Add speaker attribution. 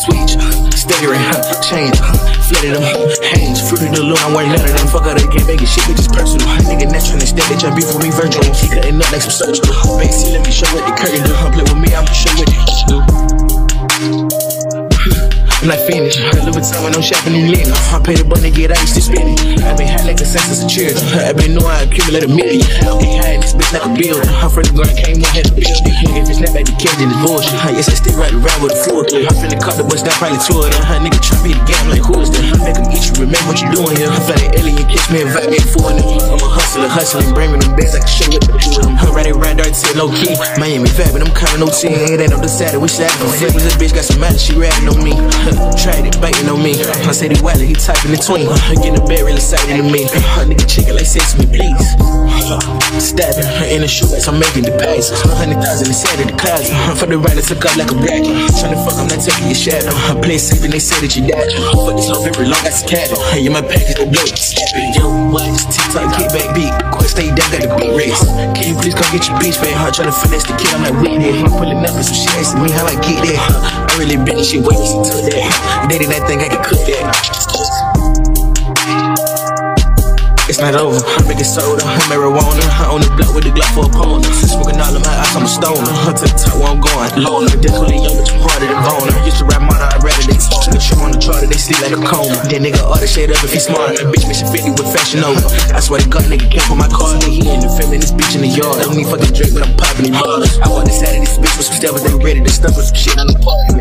Speaker 1: Switch, staggering, change, flooded them, hands, fruit of the loom, I want none of them, fuck out, they can't make it, shit, bitch, it's personal, nigga, not trying to stand, they trying beef me, virtual, ain't up like some surgical, baby, let me show what the curtain do, I'm like finish. Louis Vuitton when I'm shopping new linen. I pay the to get ice to spin it. I been high like a census of cheers. I been knowing I accumulate a million. Ain't high in this bitch like a bill. I'm from the ground, came had a bill. Nigga, if it's not back to catch, then it's bullshit. I guess I still right around with the floor. I finna cut the bus down, probably two of them. Huh, nigga try me to game like who is that? Make them eat you, remember what you doing here. I fly like alien, catch me and vibe me for them. I'm a hustler, hustling, me them bags I can show with the two of them. I'm riding around dirty, low key. Miami vibing, I'm counting no 10. It ain't the side, we slacking. Flippers, this bitch got some money, she ratting on me. Tried it, biting on me. I said he wild, he typing in tween. Uh, getting a bed really excited to me. Uh, a nigga chicken like sex me, please. Stabbing her in the shoelace, I'm making the pass. Hundred thousand inside of the closet. Uh, for the I took up like a bracket. Tryna fuck, I'm not taking your shadow. I play safe and they say that you died. Fuck this whole very long, that's a cat. Hey, you my package, go blow. Yo, what? TikTok, get back beat. Quit stay down, got the beat race. Can you please come get your bitch back? Hard tryna finesse the kid, I'm like, wait there. I'm pulling up and some shit asking me how I get there. Really this shit way since took that. They did not think I could cook that. It's not over. I'm making soda, marijuana. I on the block with the Glock for a opponents. Smoking all of my ice, I'm a stoner. I to the top where I'm going. Lord, definitely young, but you harder than Bona. Used to rap mine, I'd rather they talk. The shit on the charter, they sleep like a coma. That nigga all the shade up if he smart. That bitch mission 50 with fashion over. I swear to God, nigga can't put my car. He in the feeling this bitch in the yard. I don't need fucking drink, but I'm popping bars. I walked inside of this bitch with some steppers, they ready to stuff with some shit on the park.